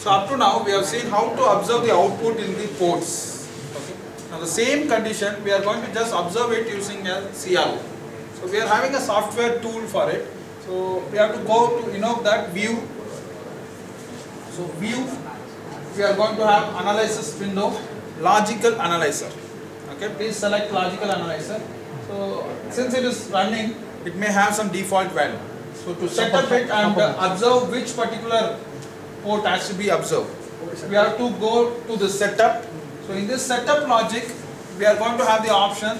So up to now we have seen how to observe the output in the ports. Okay. Now the same condition we are going to just observe it using a CRO. So we are having a software tool for it. So we have to go to invoke that view. So view we are going to have analysis window logical analyzer. Okay, please select logical analyzer. So since it is running, it may have some default value. So to set up it and observe which particular port has to be observed, we have to go to the setup. So in this setup logic, we are going to have the option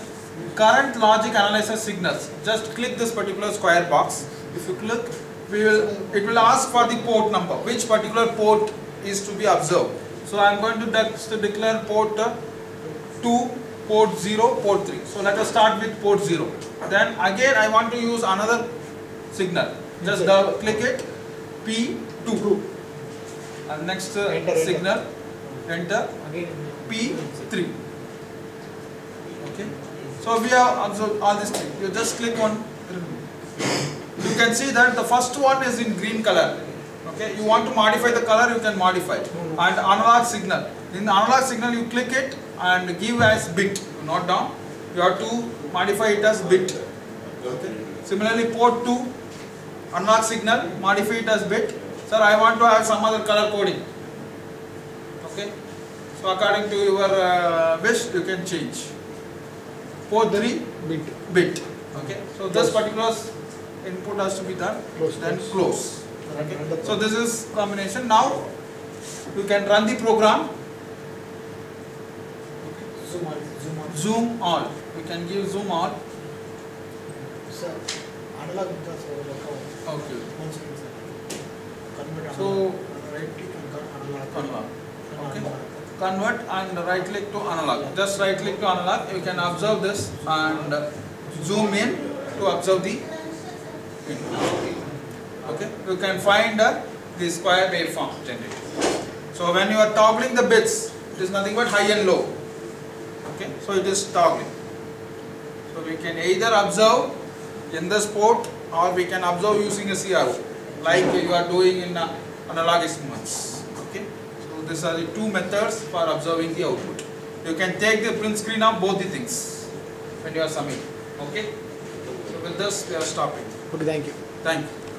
current logic analyzer signals. Just click this particular square box. If you click, we will it will ask for the port number, which particular port is to be observed. So I am going to declare port uh, 2, port 0, port 3. So let us start with port 0. Then again I want to use another signal. Just click it P2 and next uh, Enter, signal enter Again. P3. Okay. So we have observed all these things. You just click on. You can see that the first one is in green color. Okay. You want to modify the color, you can modify. And analog signal. In the analog signal, you click it and give as bit. Not down. You have to modify it as bit. Okay. Similarly, port 2 analog signal, modify it as bit. Sir, I want to have some other color coding. Okay. So according to your uh, wish, you can change. for 3 Bit. bit. Okay. So this particular input has to be done. Close, Then close. close. Run So this is combination. Now you can run the program. Zoom on, zoom on. Zoom all. We can give zoom all. Sir, analog does work out. Okay. One second, sir. Convert So- Right click and cut analog. Analog. Okay. Convert and right click to analog. Just right click to analog. You can observe this and zoom in to observe the input. Okay. You can find uh, the square waveform generated. So when you are toggling the bits, it is nothing but high and low. Okay. So it is toggling. So we can either observe in this port or we can observe using a CRO like you are doing in uh, analog instruments. Okay. So these are the two methods for observing the output. You can take the print screen of both the things when you are submitting. Okay. So with this we are stopping. Okay, thank you. Thank you.